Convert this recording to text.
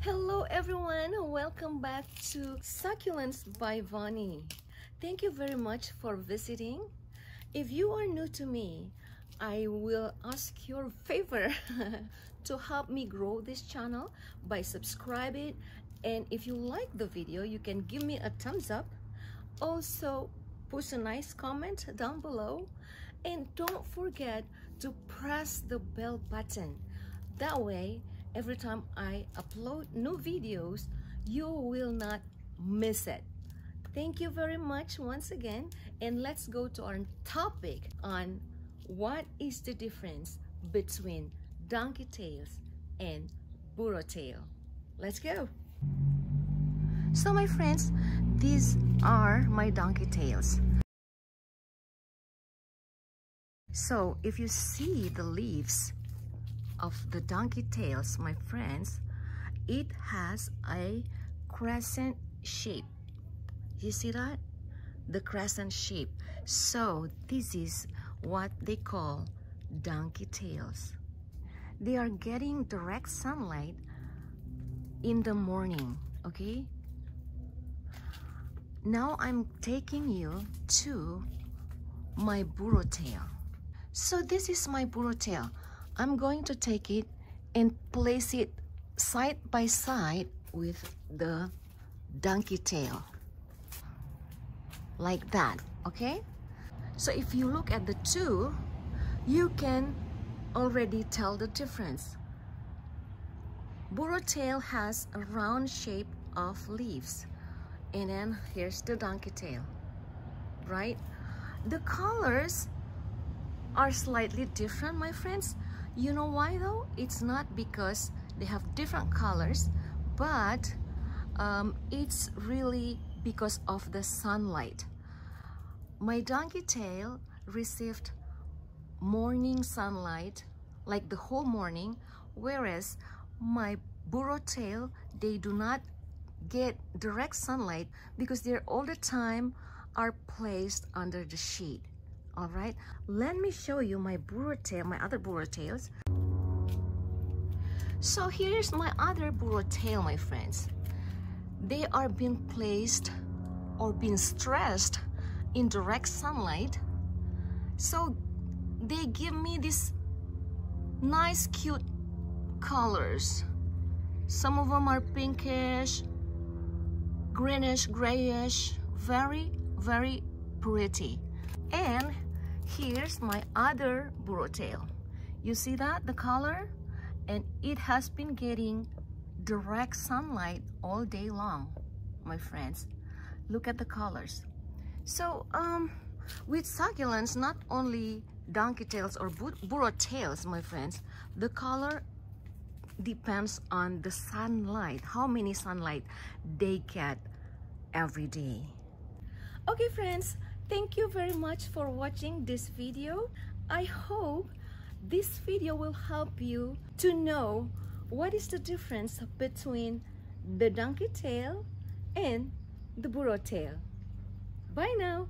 Hello everyone, welcome back to Succulents by Vonny. Thank you very much for visiting. If you are new to me, I will ask your favor to help me grow this channel by subscribing and if you like the video, you can give me a thumbs up. Also, post a nice comment down below and don't forget to press the bell button. That way, every time I upload new videos, you will not miss it. Thank you very much once again and let's go to our topic on what is the difference between donkey tails and burro tail. Let's go. So my friends, these are my donkey tails. So if you see the leaves of the donkey tails, my friends, it has a crescent shape. You see that? The crescent shape. So this is what they call donkey tails. They are getting direct sunlight in the morning, okay? Now I'm taking you to my burro tail. So this is my burro tail. I'm going to take it and place it side by side with the donkey tail. Like that, okay? So if you look at the two, you can already tell the difference. Burro tail has a round shape of leaves. And then here's the donkey tail, right? The colors are slightly different, my friends. You know why though? It's not because they have different colors, but um, it's really because of the sunlight. My donkey tail received morning sunlight, like the whole morning, whereas my burro tail, they do not get direct sunlight because they're all the time are placed under the shade all right. Let me show you my burro tail my other burro tails. So here's my other burro tail my friends. They are being placed or being stressed in direct sunlight. So they give me these nice cute colors. Some of them are pinkish greenish grayish. Very very pretty. And here's my other burro tail. You see that the color? And it has been getting direct sunlight all day long my friends. Look at the colors. So um with succulents not only donkey tails or burro tails my friends the color depends on the sunlight how many sunlight they get every day. Okay friends Thank you very much for watching this video. I hope this video will help you to know what is the difference between the donkey tail and the burro tail. Bye now.